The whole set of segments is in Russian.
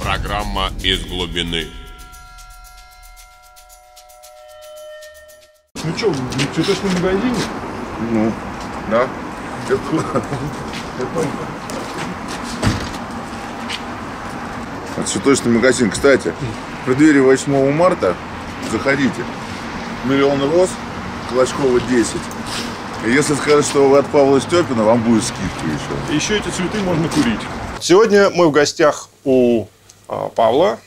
Программа из глубины. Ну что, в цветочном магазине? Ну, да. А Цветочный магазин. Кстати, в преддверии 8 марта заходите. Миллион роз, Клочкова 10. И если скажут, что вы от Павла Степина, вам будет скидка еще. Еще эти цветы можно курить. Сегодня мы в гостях у а, Павла.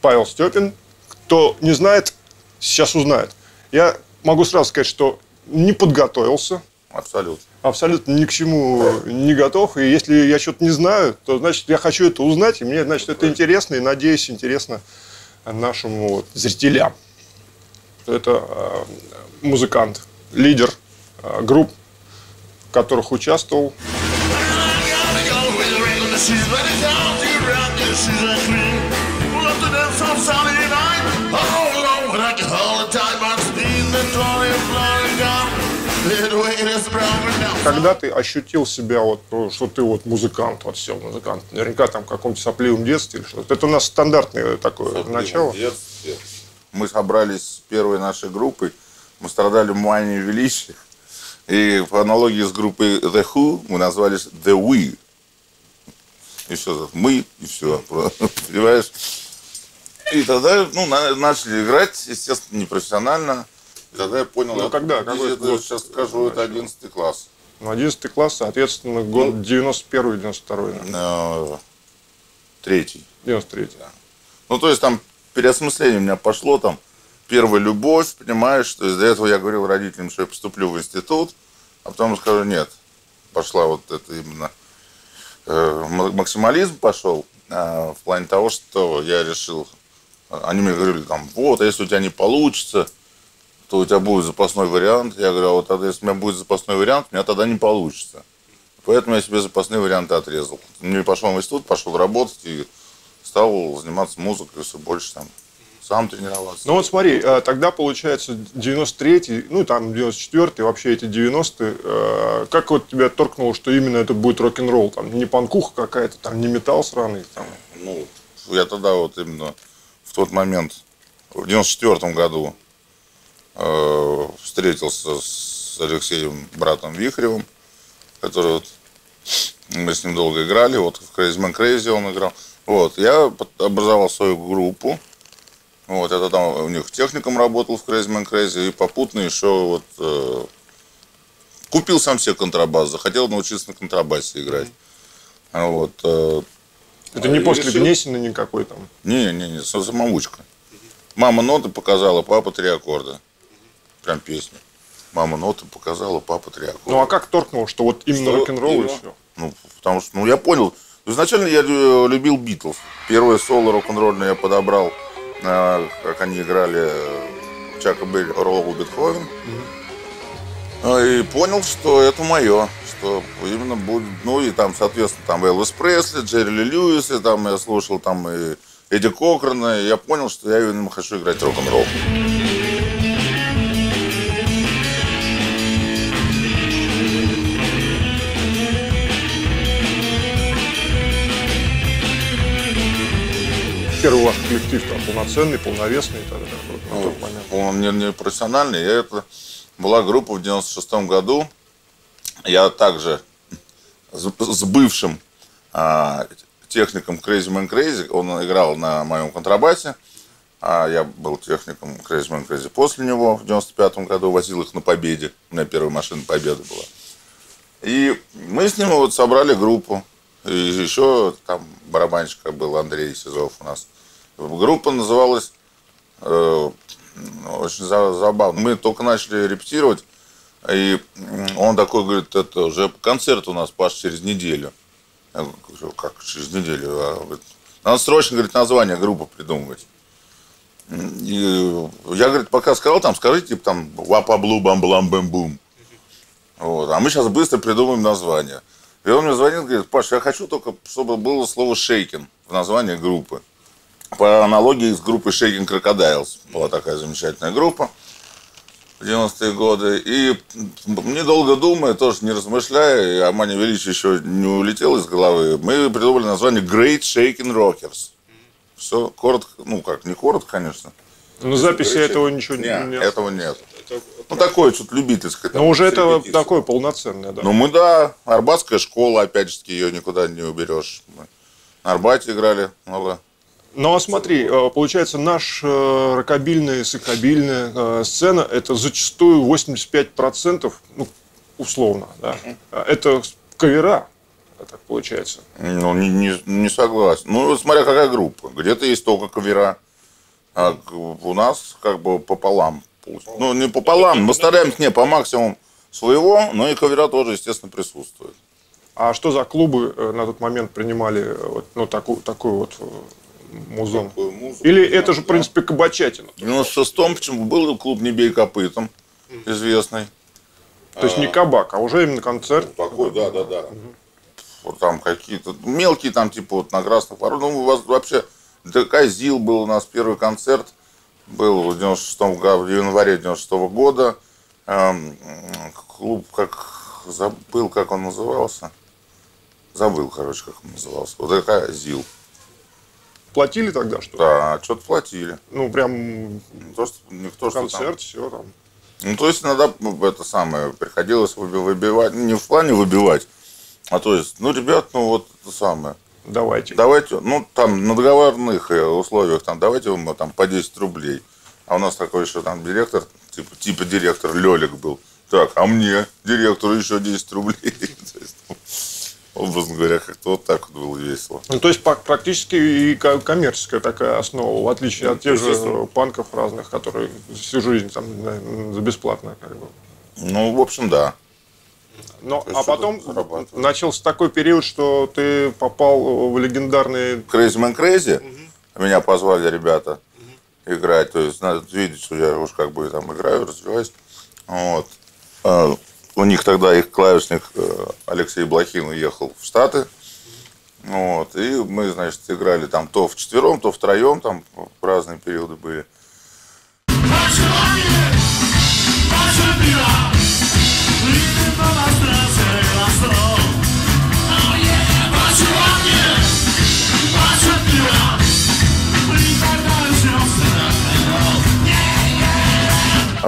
Павел Степин. Кто не знает, сейчас узнает. Я могу сразу сказать, что не подготовился. Абсолютно. Абсолютно ни к чему не готов. И если я что-то не знаю, то значит я хочу это узнать. И мне, значит, это интересно. И надеюсь, интересно нашим вот, зрителям. Это э, музыкант, лидер э, групп, в которых участвовал. Когда ты ощутил себя, вот, ну, что ты вот музыкант, вот все, музыкант, наверняка там в каком-то сопливом детстве или что-то. Это у нас стандартное такое начало. Мы собрались с первой нашей группой. Мы страдали манией величия. И по аналогии с группой The Who мы назвались The We. И все, мы, и все. Понимаешь? И тогда ну, на- начали играть, естественно, непрофессионально. И тогда я понял, Ну, когда? Какой это, год? сейчас скажу, это 11 класс. Ну, 11 класс, соответственно, год 91-92, наверное. Э, Третий. 93 Ну, то есть там переосмысление у меня пошло, там, первая любовь, понимаешь, то есть до этого я говорил родителям, что я поступлю в институт, а потом скажу, нет, пошла вот это именно э, максимализм пошел, а, в плане того, что я решил, они мне говорили, там, вот, а если у тебя не получится, то у тебя будет запасной вариант. Я говорю, а вот тогда, если у меня будет запасной вариант, у меня тогда не получится. Поэтому я себе запасные варианты отрезал. Не пошел в институт, пошел работать и стал заниматься музыкой все больше там. Сам тренироваться. Ну вот смотри, э, тогда получается 93-й, ну там 94-й, вообще эти 90-е. э, Как вот тебя торкнуло, что именно это будет рок-н-ролл? Там не панкуха какая-то, там не металл сраный. Там. Ну, я тогда вот именно в тот момент, в 94 году, встретился с Алексеем, братом Вихревым, который вот, мы с ним долго играли, вот в Crazy Man Crazy он играл. Вот, я образовал свою группу, вот, это там у них техником работал в Crazy Man Crazy, и попутно еще вот э, купил сам себе контрабас, захотел научиться на контрабасе играть. А Вот, э, Это не после решил- Гнесина никакой там. не, не, не, самоучка. Мама ноты показала, папа три аккорда. Прям песня. Мама ноты показала, папа три аккорда. Ну а как торкнуло, что вот именно рок-н-ролл и все? Ну, потому что, ну, я понял. Изначально я лю- любил Битлз. Первое соло рок-н-ролльное я подобрал, э, как они играли э, Чака Берри, Ролл Бетховен. А, И понял, что это мое, что именно будет, ну и там, соответственно, там Элвис Пресли, Джерри Ли Льюис, и там я слушал там и Эдди Кокрона, и я понял, что я именно хочу играть рок-н-ролл. Первый ваш коллектив там полноценный, полновесный тогда, вот, на тот момент. Он не, не профессиональный. Я это была группа в 96 году. Я также с, с бывшим а, техником Crazy Man Crazy, он играл на моем контрабасе, а я был техником Crazy Man Crazy после него в 95 году, возил их на Победе. У меня первая машина Победы была. И мы с ним вот собрали группу. И еще там барабанщик был Андрей Сизов у нас. Группа называлась э, очень за- забавно. Мы только начали репетировать, и он такой говорит, это уже концерт у нас, Паш, через неделю. Я говорю, как через неделю? А, говорит, Надо срочно, говорит, название группы придумывать. И я, говорит, пока сказал, там, скажите, типа, там, вапаблу, бамблам, бэм бум. Вот. А мы сейчас быстро придумаем название. И он мне звонит, говорит, Паш, я хочу только, чтобы было слово шейкин в названии группы. по аналогии с группой Shaking Crocodiles. Была такая замечательная группа в 90-е годы. И недолго думая, тоже не размышляя, и Амани Велич еще не улетел из головы, мы придумали название Great Shaking Rockers. Все коротко, ну как, не коротко, конечно. Но записи Great этого ничего Нет, нет. этого нет. Ну, такое что-то любительское. Там, уже это такое полноценное, да. Ну, мы, да, Арбатская школа, опять же, ее никуда не уберешь. Мы на Арбате играли, ну, Ну а смотри, э, получается, наш э, рокобильная, сыкобильная э, сцена это зачастую 85%, ну, условно, да. А Это кавера, так получается. Ну, не, не, не согласен. Ну, смотря какая группа. Где-то есть только кавера, а у нас как бы пополам. Ну, не пополам, мы стараемся, не, по максимуму своего, но и кавера тоже, естественно, присутствуют. А что за клубы э, на тот момент принимали э, вот, ну, такую, такую вот э, музон? Или это же, в принципе, кабачатина? В 96-м почему был клуб «Не бей копытом», известный. То есть не кабак, а уже именно концерт. Такой, да, да, да. Вот там какие-то мелкие, там типа вот на Красных ворот. Ну, у вас вообще ДК ЗИЛ был у нас первый концерт. Был в 96 году, в январе 96 года. Эм, клуб, как забыл, как он назывался. Забыл, короче, как он назывался. Вот ДК ЗИЛ. Платили тогда что? Да, что-то платили. Ну, прям то, что, не то, что там- концерт, все там. Ну, то есть иногда ну, это самое, приходилось выби- выбивать, не в плане выбивать, а то есть, ну, ребят, ну, вот это самое, Давайте. давайте, ну, там, на договорных э, условиях, там, давайте мы там по 10 рублей. А у нас такой еще там директор, типа, типа директор Лелик был. Так, а мне, директору, еще 10 рублей. Ну, Образно говоря, как-то вот так вот было весело. Ну, то есть практически и ко- коммерческая такая основа, в отличие от тех же панков разных, которые всю жизнь там знаю, за бесплатно как бы. Ну, в общем, да. Но, есть а потом начался такой период, что ты попал в легендарные... Crazy Man Crazy. Меня позвали ребята играть. То есть, надо видеть, что я уж как бы там играю, развиваюсь. Вот. А, У них тогда их клавишник э, Алексей Блохин уехал в Штаты. Вот. И мы, значит, играли там то в четвером, то втроем, там разные периоды были.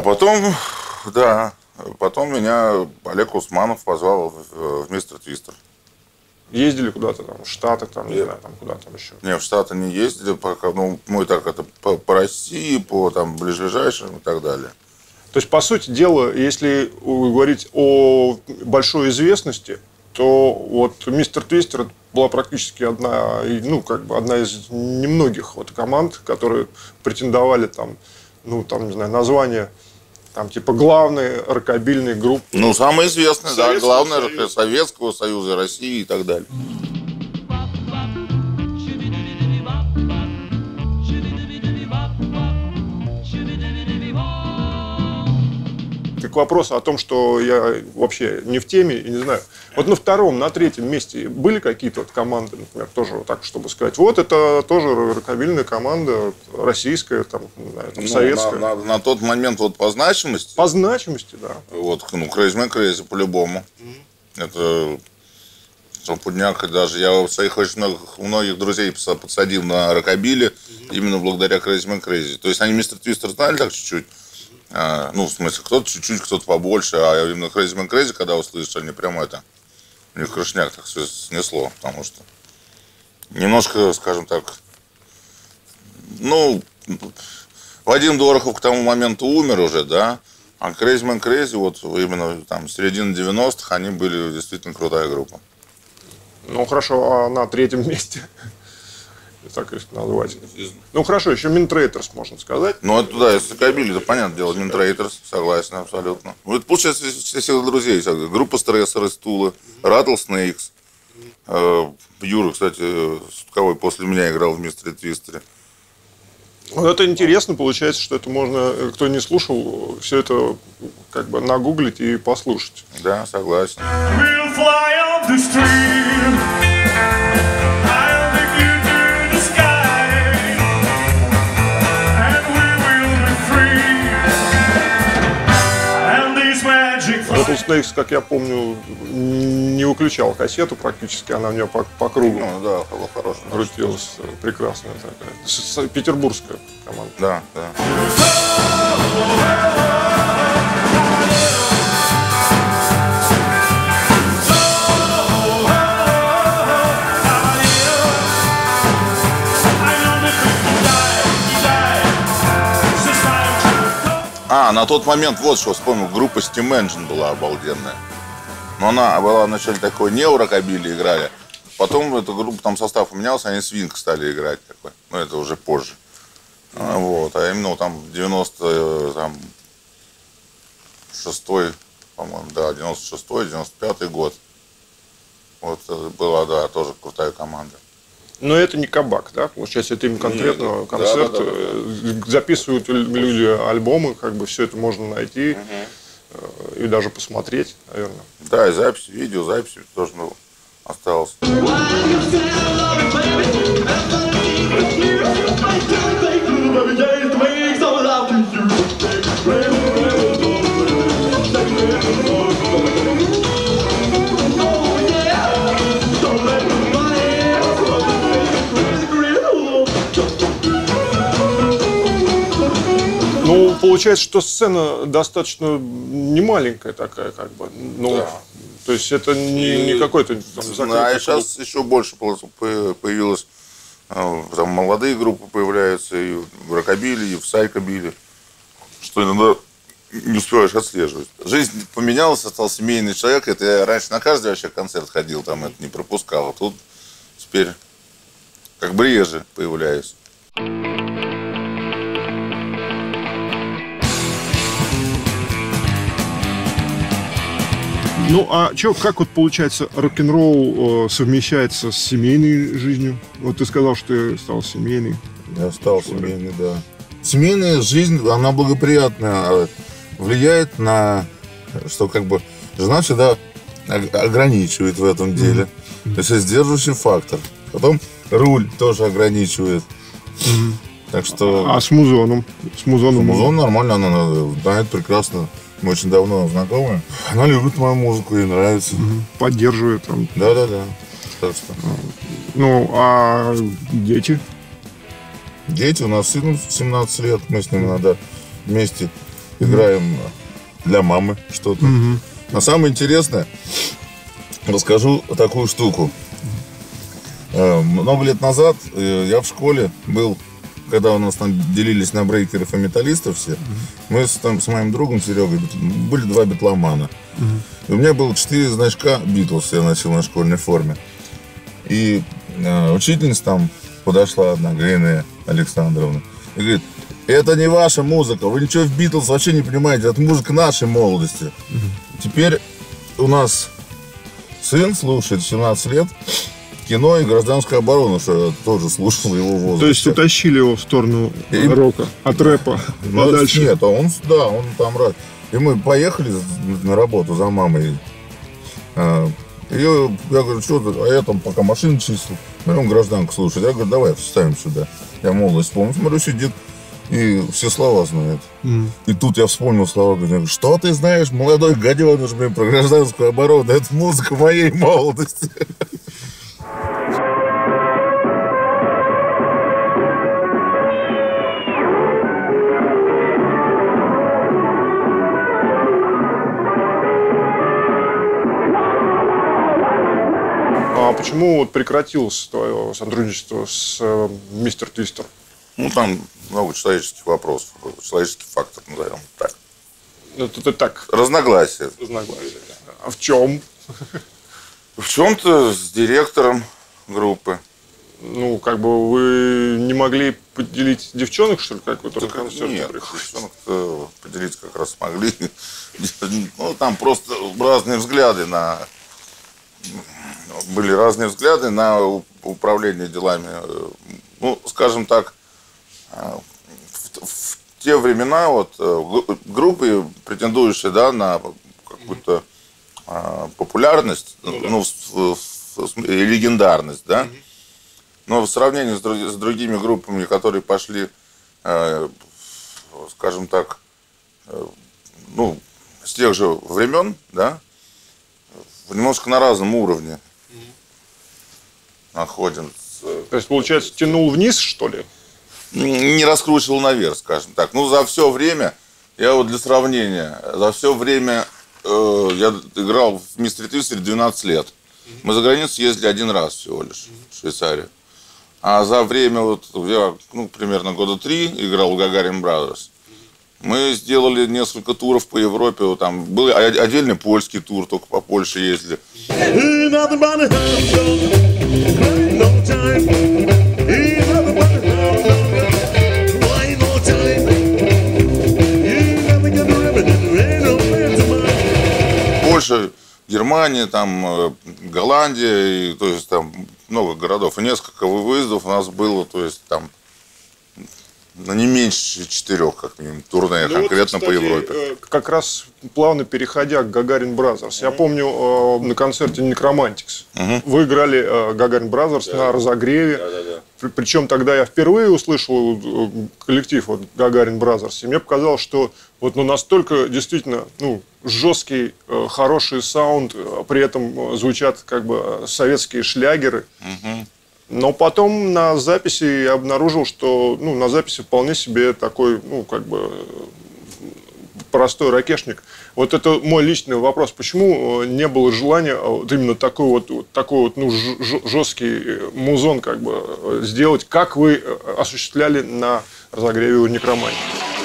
А потом, да, потом меня Олег Усманов позвал в, в Мистер Твистер. Ездили куда-то там, в Штаты, там, не знаю, там куда там еще. Не, в Штаты не ездили пока, ну, мы так это по, по России, по там ближайшим и так далее. То есть, по сути дела, если говорить о большой известности, то вот Мистер Твистер была практически одна, ну, как бы одна из немногих вот команд, которые претендовали там, ну, там, не знаю, название там, типа, главной рокобильной группы. Ну, самое известное, да, главное, Союза. Советского Союза, России и так далее. Так вопрос о том, что я вообще не в теме и не знаю. Вот на втором, на третьем месте были какие-то вот команды, например, тоже вот так, чтобы сказать, вот это тоже рокобильная команда, российская, там, там, Ну, советская. на, на- на тот момент вот по значимости, По значимости, да. вот, ну, Crazy Man Crazy по-любому. Это Шампудняк, и даже я у своих очень многих, многих друзей подсадил на рокобили именно благодаря Crazy Man Crazy. То есть они Мистер Твистер знали так чуть-чуть, ну, в смысле, кто-то чуть-чуть, кто-то побольше, а именно Crazy Man Crazy, когда услышишь, они прям это, у них крышняк так все снесло, потому что немножко, скажем так, ну, Вадим Дорохов к тому моменту умер уже, да, а Crazy Man Crazy, вот именно там середина 90-х, они были действительно крутая группа. Ну, хорошо, а на третьем месте? Так если назвать. Ну, хорошо, еще Минтрейтерс, можно сказать. Ну, это да, если Кабили, это понятно дело, Минтрейтерс, согласен абсолютно. Ну, это получается из всех друзей, группа Стрессоры, Стула, Rattlesnakes. Э, Юра, кстати, Судковой после меня играл в Мистере Твистере. Вот это интересно, получается, что это можно, э, кто не слушал, все это как бы нагуглить и послушать. Да, согласен. We'll fly up the stream. Snakes, как я помню, не выключал кассету практически, она у меня по, по кругу Ну, да, хороший. крутилась. Прекрасная такая. Петербургская команда. Да, да. А, на тот момент, вот что вспомнил, группа Steam Engine была обалденная. Но она была вначале такой неурокобили играли. Потом эта группа, там состав поменялся, они свинг стали играть такой. Но это уже позже. А, Вот, а именно там 90 э, там, шестой, по-моему, да, 96-й, 95-й год. Вот это была, да, тоже крутая команда. Но это не кабак, да? Получается, это им конкретно Нет, да, концерт. да, да, да, э, Записывают люди альбомы, как бы все это можно найти э, и даже посмотреть, наверное. Да, и запись, видео, запись тоже ну, осталось. Получается, что сцена достаточно немаленькая такая, как бы. Ну, Да. то есть это не, не какой-то там Ну, а клуб. сейчас еще больше появилось, э, там молодые группы появляются, и в рокобили, и в сайкобили, что иногда не успеваешь отслеживать. Жизнь поменялась, стал семейный человек. Это я раньше на каждый вообще концерт ходил, там это не пропускал. А тут теперь как бы реже появляюсь. Ну, а чё, как вот получается рок-н-ролл э, совмещается с семейной жизнью? Вот ты сказал, что ты стал семейный. Я стал семейный, да. Семейная жизнь, она благоприятная, а, влияет на, что как бы жена всегда ог- ограничивает в этом деле. То есть это сдерживающий фактор. Потом руль тоже ограничивает. Так что А с музоном? С музоном? музон нормально, она она знает прекрасно. Мы очень давно знакомы. Она любит мою музыку, ей нравится. Поддерживает там. Да-да-да. Так что Ну, а дети? Дети, у нас сыну 17 лет, мы с ним иногда вместе играем для мамы что-то. А самое интересное, расскажу такую штуку. Э, Много лет назад э, я в школе был, когда у нас там делились на брейкеров и металлистов все, мы с, там, с моим другом Серегой были два битломана. И у меня было четыре значка Битлз, я носил на школьной форме. И э, учительница там подошла одна, Галина Александровна, и говорит, это не ваша музыка, вы ничего в Битлз вообще не понимаете, это музыка нашей молодости. Теперь у нас сын слушает 17 лет кино и гражданскую оборону, что я тоже слушал его в возрасте. То есть утащили его в сторону И- рока, от рэпа Ну, подальше. Нет, а он, да, он там рад. И мы поехали на работу за мамой. А, и я, говорю, что ты? А я там пока машину чистил. Берем гражданку слушать. Я говорю, давай вставим сюда. Я молодость помню. Смотрю, сидит и все слова знает. И тут я вспомнил слова, говорю, что ты знаешь, молодой гаденыш, блин, про гражданскую оборону, это музыка моей молодости. Почему вот прекратилось твое сотрудничество с э, мистер Твистер? Ну, там много человеческих вопросов, человеческий фактор, назовем так. Ну, Это ты так Разногласия. разногласия. А в чем? В чем-то с директором группы. Ну, как бы вы не могли поделить девчонок, что ли, как вы тоже Так, концерты нет, девчонок-то поделить как раз смогли. Ну, там просто разные взгляды на... Были разные взгляды на управление делами. Э, Ну, скажем так, э, в, в те времена вот э, группы, претендующие да, на какую-то популярность, ну, в- в- в смысле, легендарность, да, но в сравнении с, друг- с другими группами, которые пошли, э, скажем так, э, ну, с тех же времен, да, немножко на разном уровне находимся. То есть, получается, тянул вниз, что ли? не раскручивал наверх, скажем так. Ну, за все время, я вот для сравнения, за все время э, я играл в Мистер Твистер 12 лет. Мы за границу ездили один раз всего лишь в Швейцарию. А за время, вот я, ну, примерно года три играл в Гагарин Brothers. Мы сделали несколько туров по Европе. Там был отдельный польский тур, только по Польше ездили. Польша, Германия, там э, Голландия, и, то есть там много городов. И несколько выездов у нас было, то есть там ну, не меньше четырех, как минимум, турне Ну вот, конкретно по кстати, Европе. э, Как раз плавно переходя к Gagarin Brothers. Я помню э, на концерте Nekromantix. Вы играли э, Gagarin Brothers на разогреве. При- Причем тогда я впервые услышал э, коллектив вот, Gagarin Brothers. И мне показалось, что вот ну, настолько действительно ну, жесткий, э, хороший саунд, э, при этом звучат как бы советские шлягеры. Но потом на записи я обнаружил, что ну, на записи вполне себе такой, ну, как бы простой ракешник. Вот это мой личный вопрос. Почему э, не было желания э, вот именно такой вот, вот такой вот ну, жесткий э, музон как бы э, сделать? Как вы осуществляли на разогреве у некромании?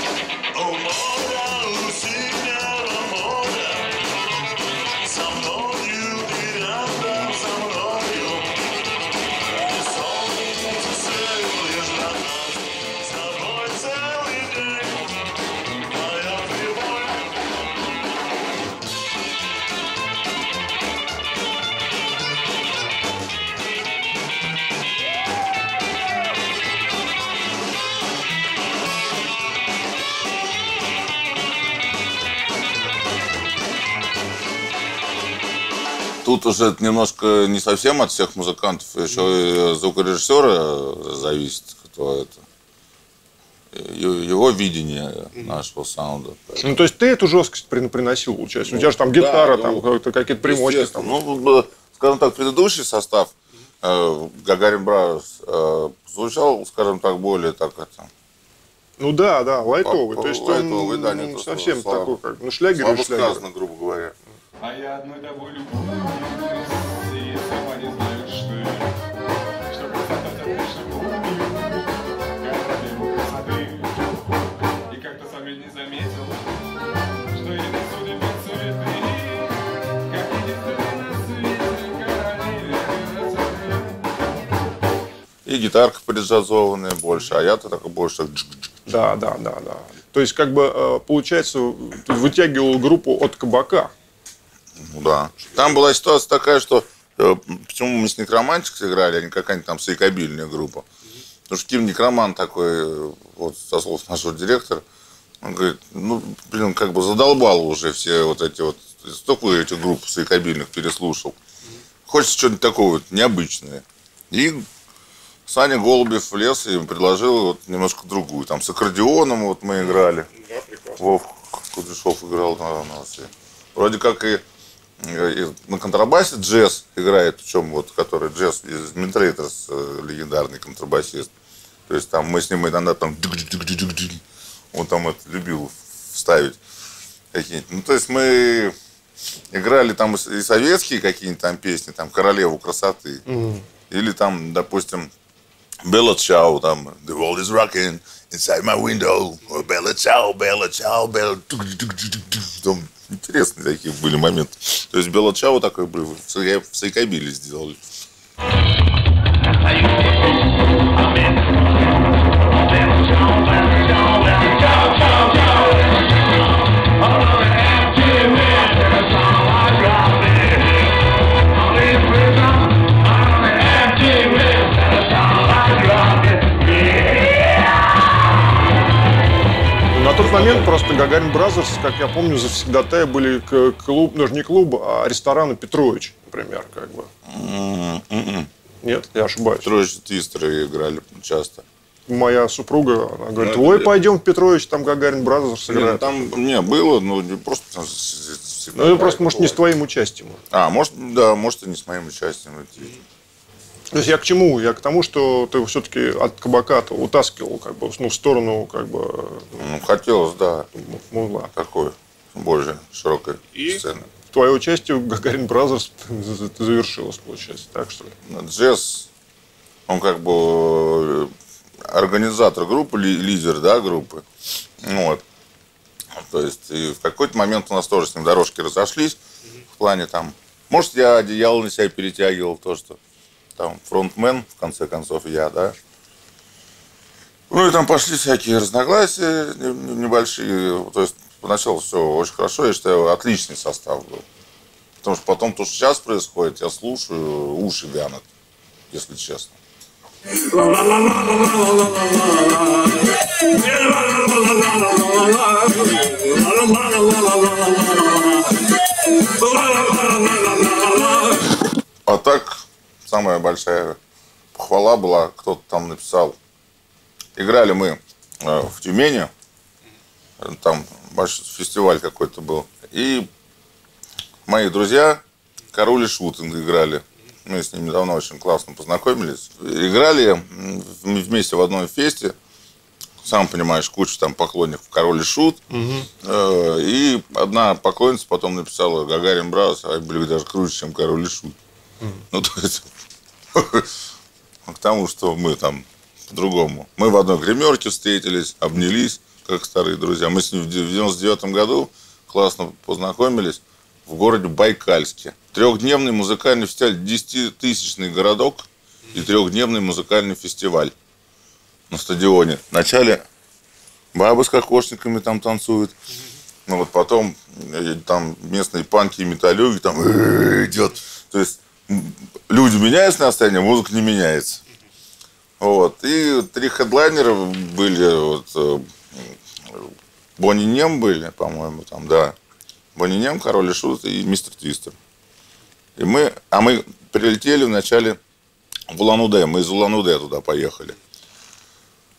Тут уже это немножко не совсем от всех музыкантов, еще и звукорежиссера зависит, кто это. Его видение нашего саунда. Ну, то есть ты эту жесткость при- приносил, получается? У тебя же там гитара, да, там ну, какие-то примочки. Там. Ну, скажем так, предыдущий состав э, Gagarin Brothers э, звучал, скажем так, более так это Ну да, да, лайтовый. По- То есть лайтовый, он да, не совсем слово, такой, слабо. как, ну, шлягер и слабо шлягер. сказано, грубо говоря. А я одной тобой любуюсь, И гитарка преджазованная больше, а я-то такой больше. Да, да, да, да. То есть, как бы, э, получается, ты вытягивал группу от кабака. Ну да. Там была ситуация такая, что э, почему мы с Некромантикс играли, а не какая-нибудь там сейкобильная группа. Потому что Ким Некроман такой, э, вот со слов нашего директора, он говорит, ну, блин, как бы задолбал уже все вот эти вот, столько этих групп сейкобильных переслушал. Хочется что-нибудь такого вот необычное. И Саня Голубев влез и предложил вот немножко другую. Там с аккордеоном вот мы играли. Вов Кудряшов играл на нас. Вроде как и, и на контрабасе джаз играет, причем вот, который джаз из Минтрейтерс, легендарный контрабасист. То есть там мы с ним иногда там он там это любил вставить какие-нибудь. Ну, то есть мы играли там и советские какие-нибудь там песни, там «Королеву красоты». Или там, допустим, Белла Чао, там The world is rocking inside my window. Or Белла Чао, Белла Чао, Белла... Там интересные такие были моменты. То есть Белла Чао такой бы в Сай- в Сайкобиле сделали. Тот момент просто Gagarin Brothers, как я помню, завсегдатаи были клуб, ну, не клуб, а рестораны Петрович, например, как бы. Нет, я ошибаюсь. Троечные твистеры играли часто. моя супруга, она говорит, ой, это- пойдем в Петрович, там Gagarin Brothers сыграет. там не было, ну просто всегда Ну, это просто, может, не с твоим участием. А, может, да, может и не с моим участием. идти. То есть я к чему? Я к тому, что ты все-таки от кабака-то утаскивал как бы, ну, в сторону как бы Ну, хотелось, да, музла. такой более широкой И? сцены. Твое участие в Gagarin Brothers завершилось, получается, так что ли? Джесс, он как бы э, организатор группы, ли- лидер, да, группы. Ну Вот. То есть, и в какой-то момент у нас тоже с ним дорожки разошлись в плане там, может, я одеяло на себя перетягивал, то, что там фронтмен, в конце концов, я, да. Ну и там пошли всякие разногласия не- не- небольшие. То есть поначалу все очень хорошо, я считаю, отличный состав был. Потому что потом то, что сейчас происходит, я слушаю, уши вянут, если честно. А так, самая большая похвала была, кто-то там написал. Играли мы э, в Тюмени, там большой фестиваль какой-то был. И мои друзья Король и Шут играли. Мы с ними давно очень классно познакомились. Играли вместе в одном фесте. Сам понимаешь, куча там поклонников Король и Шут. Э, И одна поклонница потом написала Гагарин Браус, а были даже круче, чем Король и Шут. Ну, то есть, к тому, что мы там по-другому. Мы в одной гримерке встретились, обнялись, как старые друзья. Мы с ним в 99 году классно познакомились в городе Байкальске. Трехдневный музыкальный фестиваль, 10-тысячный городок и трехдневный музыкальный фестиваль на стадионе. Вначале бабы с кокошниками там танцуют. Ну вот потом э, там местные панки и металлюги там э, идет. То есть люди меняются на сцене, музыка не меняется. Вот. И три хедлайнера были. Вот, э, Бонни Нем были, по-моему, там, да. Бонни Нем, Король и Шут и Мистер Твистер. И мы, а мы прилетели вначале в Улан-Удэ. Мы из Улан-Удэ туда поехали.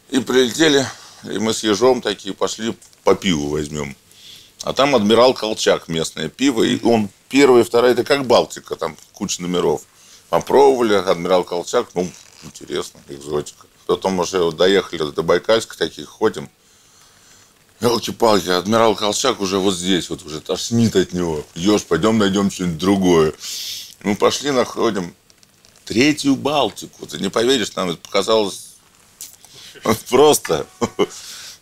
И прилетели, и мы с ежом такие пошли по пиву возьмем. А там адмирал Колчак, местное пиво. И он первый, второй, это как Балтика, там куча номеров. Попробовали, адмирал Колчак, ну, интересно, экзотика. Потом уже доехали до Байкальска, таких ходим. Елки-палки, адмирал Колчак уже вот здесь, вот уже тошнит от него. Ешь, пойдем найдем что-нибудь другое. Мы пошли, находим третью Балтику. Ты не поверишь, нам это показалось просто.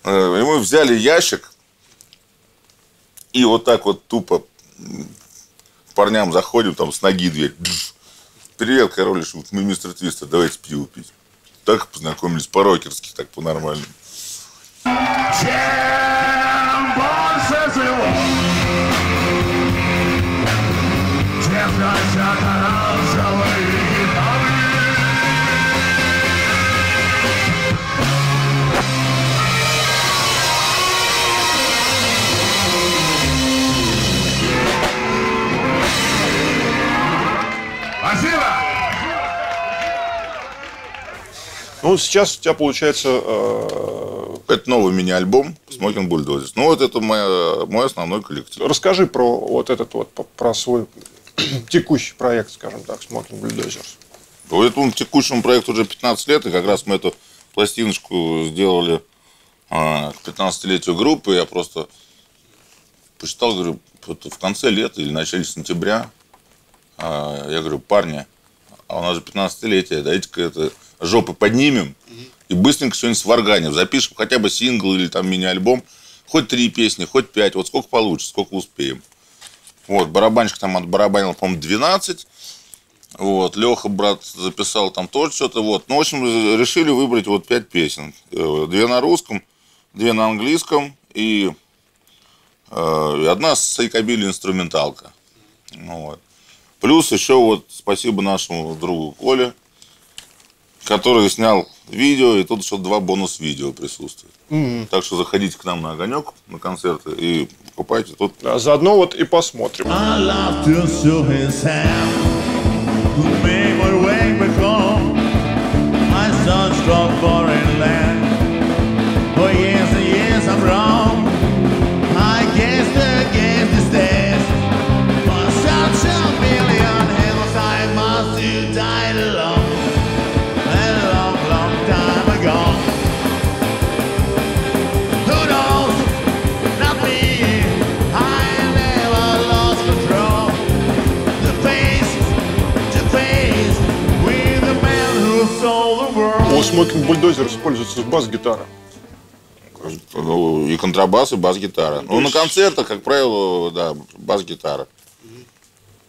И мы взяли ящик и вот так вот тупо парням заходим, там с ноги дверь. Привет, король мы мистер Твистер, давайте пиво пить. Так познакомились по-рокерски, так по-нормальному. Ну, сейчас у тебя получается э, Это новый мини-альбом Smoking Bulldozers. Ну, вот это моя, мой основной коллектив. Расскажи про вот этот вот, про свой текущий проект, скажем так, Smoking Bulldozers. Вот Этому текущему проекту уже 15 лет, и как раз мы эту пластиночку сделали а, к 15-летию группы. Я просто посчитал, говорю, вот в конце лета или начале сентября, а, я говорю, парни, а у нас же 15-летие, дайте-ка это жопы поднимем и быстренько что-нибудь сварганим, запишем хотя бы сингл или там мини-альбом, хоть три песни, хоть пять, вот сколько получится, сколько успеем. Вот, барабанщик там отбарабанил, по-моему, 12. Вот, Леха, брат, записал там тоже что-то. Вот. Ну, в общем, решили выбрать вот пять песен. Э, Две на русском, две на английском и э, одна сайкобили инструменталка. Ну, вот. Плюс еще вот спасибо нашему другу Коле, который снял видео, и тут еще два бонус-видео присутствуют. Mm-hmm. Так что заходите к нам на огонек, на концерты, и покупайте тут. А заодно вот и посмотрим. Strong foreign land. For years and. Smoking Bulldozer используется бас-гитара. Ну, и контрабас, и бас-гитара. Ну, на концертах, как правило, да, бас-гитара.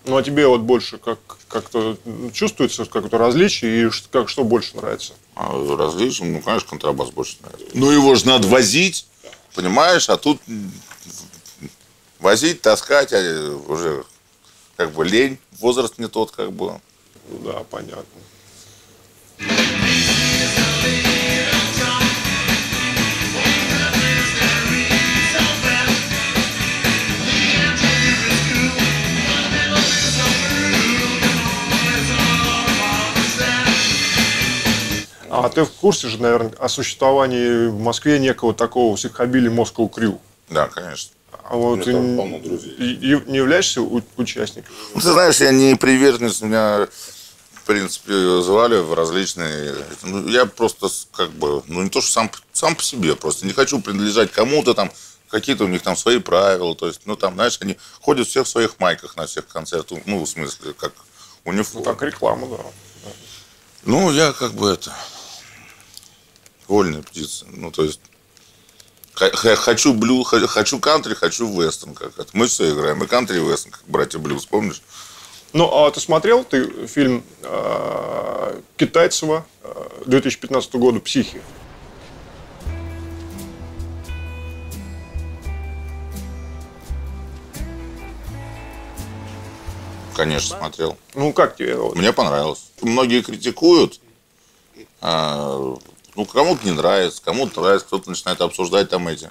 Ну, а тебе вот больше как, как-то чувствуется какое-то различие и как, что больше нравится? А различным, ну, конечно, контрабас больше нравится. Ну, его же надо возить, понимаешь, а тут возить, таскать, а уже как бы лень, возраст не тот, как бы. Ну Да, понятно. А ты в курсе же, наверное, о существовании в Москве некого такого психобили Moscow Crew? Да, конечно. А вот ты полно друзей. и- не являешься участником? Ну, ты знаешь, я не приверженец, меня, в принципе, звали в различные... Ну, я просто как бы, ну, не то, что сам, сам по себе, просто не хочу принадлежать кому-то там, какие-то у них там свои правила, то есть, ну, там, знаешь, они ходят все в своих майках на всех концертах, ну, в смысле, как униформа. Как реклама, да. Ну, я как бы это... Вольная птица. Ну, то есть... Хочу блю, хочу кантри, хочу вестерн. Как это. Мы все играем. И кантри, и вестерн, как братья Блюз, помнишь? Ну, а ты смотрел ты фильм э, Китайцева э, 2015 года «Психи»? Конечно, смотрел. Ну, как тебе? Мне понравилось. Многие критикуют. а, ну, кому-то не нравится, кому-то нравится, кто-то начинает обсуждать там эти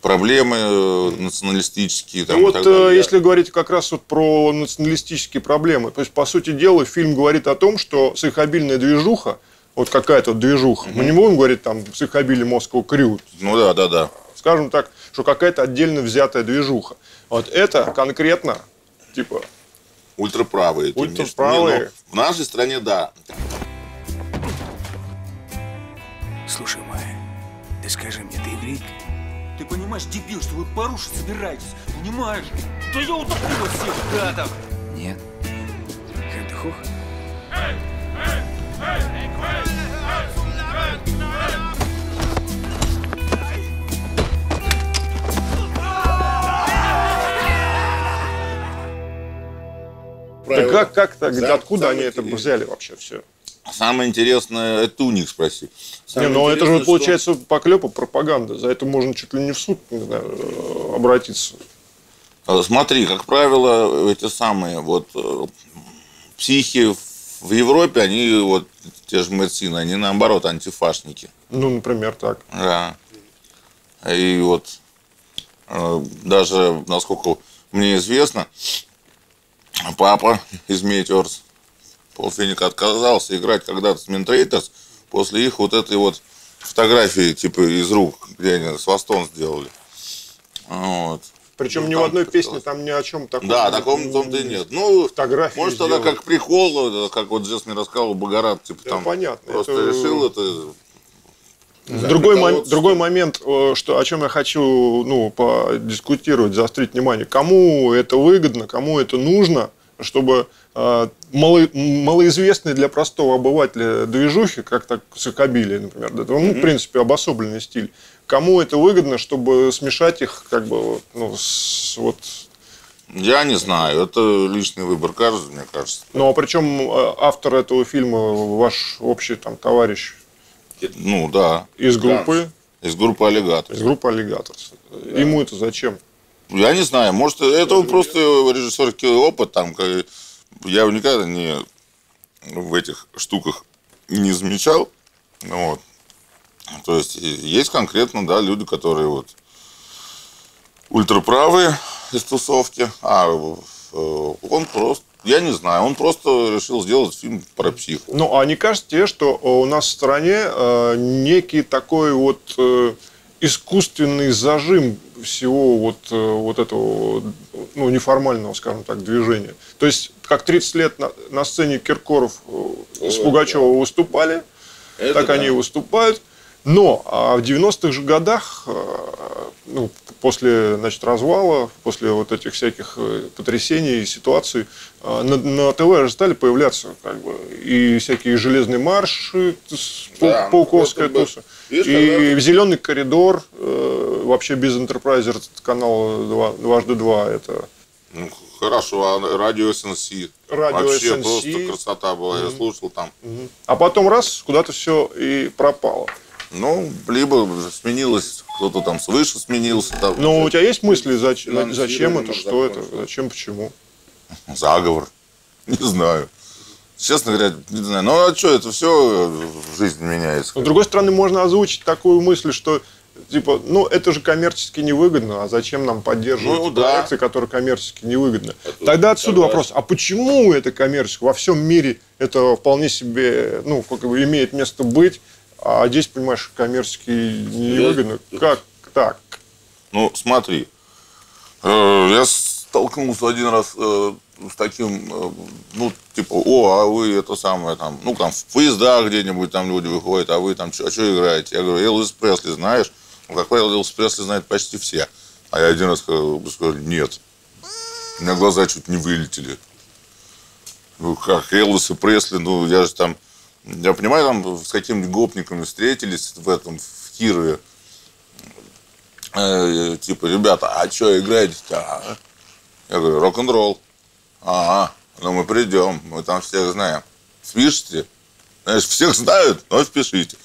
проблемы э, националистические. Там, Ну вот так далее. э, если говорить как раз вот про националистические проблемы, то есть, по сути дела, фильм говорит о том, что психобильная движуха, вот какая-то вот движуха, мы не будем говорить там психобили Москву Крю, Ну да, да, да. скажем так, что какая-то отдельно взятая движуха. Вот это конкретно, типа, Ультраправые. виду? Ультраправые. Не, ну, в нашей стране, да. Слушай, Майя, ты скажи мне, ты еврей? Ты понимаешь, дебил, что вы порушить собираетесь? Понимаешь? Да я утоплю всех гадов! Нет. Хэндхух? да как, как так, откуда они это взяли вообще все? Самое интересное, это у них спроси. Не, Самое ну это же интересное, получается поклепа, пропаганда. За это можно чуть ли не в суд не знаю, э, обратиться. что, э, Смотри, как правило, эти самые вот э, психи в Европе, они вот, те же медицины, они наоборот антифашники. Ну, например, так. Да. И вот э, даже, насколько мне известно, папа из Метеорс Полфеник отказался играть когда-то с Минтрейтерс после их вот этой вот фотографии, типа, из рук, где они с Востон сделали. Вот. Причем Ну, ни в одной песне там ни о чем таком. Да, таком том-то и нет. Ну, Фотографии может, тогда сделали. как прикол, э, как вот здесь мне рассказывал Богорат, типа, Да, там понятно, просто это- решил это... Другой, мом- руководство. другой момент, э, что, о чем я хочу ну, подискутировать, заострить внимание. Кому это выгодно, кому это нужно, чтобы э, мало, малоизвестные для простого обывателя движухи, как так сокобилие, например, да, ну, в принципе, обособленный стиль, кому это выгодно, чтобы смешать их как бы ну, с, вот Я не знаю, это личный выбор каждого, мне кажется. Ну, а причем э, автор этого фильма, ваш общий там товарищ Ну, да. из группы, Из группы «Аллигатор». из группы Аллигаторс. Ему это зачем? Я не знаю, может, это просто режиссерский опыт, там, я никогда не в этих штуках не замечал. Вот. То есть, есть конкретно, да, люди, которые вот ультраправые из тусовки, а э, он просто, я не знаю, он просто решил сделать фильм про психу. Ну, а не кажется тебе, что у нас в стране э, некий такой вот э, искусственный зажим всего вот, э, вот этого ну, неформального, скажем так, движения. То есть, как 30 лет на, на сцене Киркоров э, с Пугачевым выступали, Это так да. они и выступают. Но а в 90-х же годах, э, ну, после значит, развала, после вот этих всяких э, потрясений и ситуаций, э, на, на ТВ же стали появляться как бы, и всякие железные марши, с- Да, пау- пауковская туса. видишь, И когда- зеленый коридор, э, вообще без интерпрайзер канал два- дважды два, это Ну, хорошо, а радио СНС? Радио Вообще SNC. просто красота была. Я слушал там. а потом раз, куда-то все и пропало. Ну, либо сменилось, кто-то там свыше сменился. Там, Но у тебя есть мысли, зач- Финансирование зачем это, что это, зачем, почему? Заговор. Не знаю. Честно говоря, не знаю. Ну, а что, это все в жизни меняется. Но, с другой стороны, можно озвучить такую мысль, что типа, ну, это же коммерчески невыгодно, а зачем нам поддерживать Ну, да. проекты, которые коммерчески невыгодны? Это Тогда отсюда согласен. вопрос, а почему это коммерчески? Во всем мире это вполне себе, ну, как бы имеет место быть, а здесь, понимаешь, коммерчески невыгодно. Как так? Ну, смотри. Э, Я столкнулся один раз э, с таким, э, ну, типа, о, а вы это самое там, ну, там, в поездах где-нибудь там люди выходят, а вы там, а что играете? Я говорю, Элвис Пресли знаешь? Ну, как правило, Элвис Пресли знает почти все. А я один раз сказал, нет. У меня глаза чуть не вылетели. Ну, как, Элвис и Пресли, ну, я же там, я понимаю, там с какими-нибудь гопниками встретились в этом, в Кирове. Э, типа, ребята, а что играете-то? а?» Я говорю, рок-н-ролл. Ага, ну мы придем, мы там всех знаем. Спишите? Знаешь, всех знают, но впишите.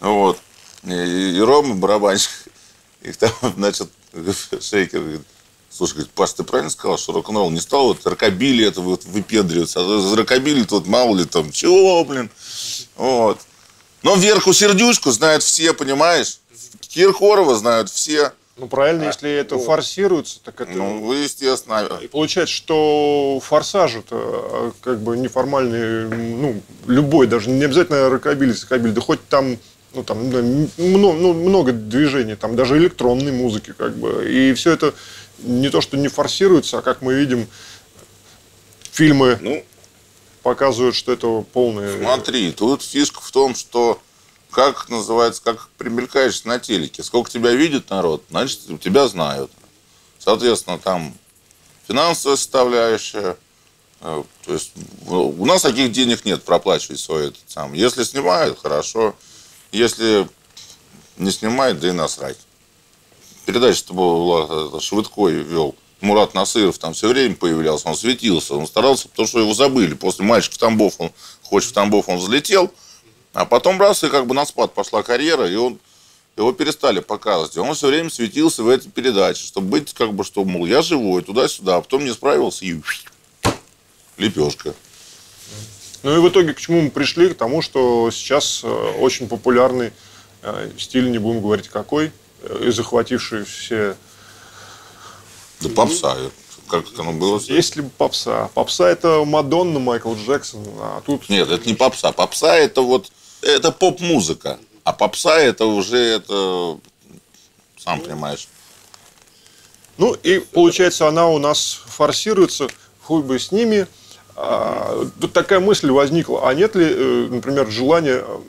Вот. И, и Рома, барабанщик, их там, значит, шейкер говорит, слушай, говорит, Паш, ты правильно сказал, что рок-н-ролл не стал вот рокобили это вот выпендриваться, а за рокобили тут мало ли там, чего, блин. Вот. Но Верку Сердючку знают все, понимаешь? Киркорова знают все. Ну, правильно, если это форсируется, так это... Ну, естественно. И получается, что форсаж это а, как бы неформальный, ну, любой, даже не обязательно рокобили, сакобили, да хоть там, ну, там много, ну, много движений, там даже электронной музыки, как бы. И все это не то, что не форсируется, а как мы видим, фильмы Ну, показывают, что это полное... смотри, тут фишка в том, что как называется, как примелькаешься на телеке. Сколько тебя видит народ, значит, тебя знают. Соответственно, там финансовая составляющая. э, То есть ну, у нас таких денег нет проплачивать свой этот сам. Если снимают, хорошо. Если не снимает, да и насрать. Передача-то была, это, Швыдкой вел. Мурат Насыров там все время появлялся, он светился, он старался, потому что его забыли. После мальчик в Тамбов, он, хоть в Тамбов он взлетел, а потом раз, и как бы на спад пошла карьера, и он, его перестали показывать. Он все время светился в этой передаче, чтобы быть как бы, что, мол, я живой, туда-сюда, а потом не справился, и лепешка. Ну и в итоге к чему мы пришли? К тому, что сейчас э, очень популярный э, стиль, не будем говорить какой, э, и захвативший все Да попса, это как оно было. Есть ли попса? Попса это Мадонна, Майкл Джексон, а тут Нет, это не попса. Попса это вот, это поп-музыка. А попса это уже, это, сам понимаешь. Ну и получается, она у нас форсируется, хуй бы с ними. А, тут такая мысль возникла, а нет ли, э, например, желания э,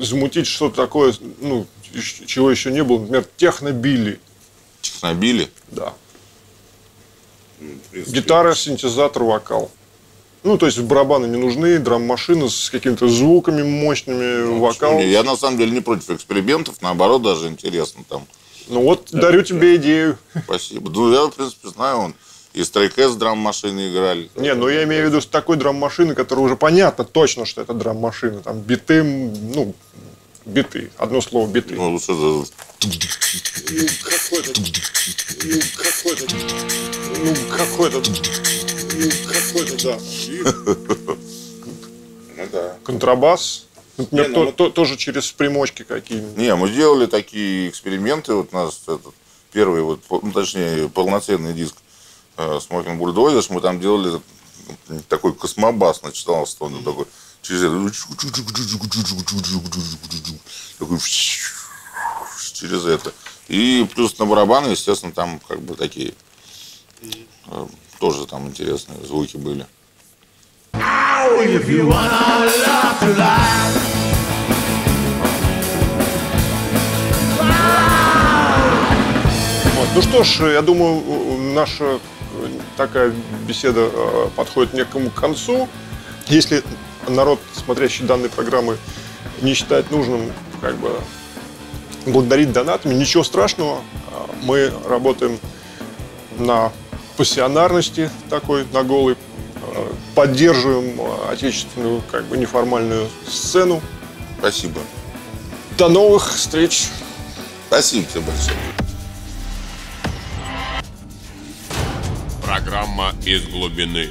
замутить что-то такое, ну, чего еще не было, например, технобили, Технобили. да. Гитара, синтезатор, вокал. Ну, то есть барабаны не нужны, драм-машины с какими-то звуками мощными, вокал. Я на самом деле не против экспериментов, наоборот, даже интересно там. Ну вот, дарю тебе идею. Спасибо. Ну, я, в принципе, знаю, он и стрейкэс с драм-машины играли. Не, ну я имею в виду с такой драм-машины, которая уже понятно точно, что это драм-машина. Там биты, ну, биты. Одно слово биты. Ну, что за... какой-то, ну, какой-то, ну, какой-то, ну, какой-то, да. Ну, да. Контрабас. Например, Не, ну то- то- тоже через примочки какие-нибудь. Не, мы делали такие эксперименты. Вот у нас этот, первый, вот, ну, точнее, полноценный диск Смокинг Бульдозерс. Мы там делали такой космобас начинался. Он такой через это через это. И плюс на барабаны, естественно, там как бы такие э, тоже там интересные звуки были. If. Ну что ж, я думаю, наша э, такая беседа э, подходит к некому концу. Если народ, смотрящий данные программы, не считает нужным как бы благодарить донатами, ничего страшного. Э, Мы работаем на пассионарности такой, на голой, э, поддерживаем отечественную как бы неформальную сцену. Спасибо. До новых встреч! Спасибо тебе большое. Программа из глубины.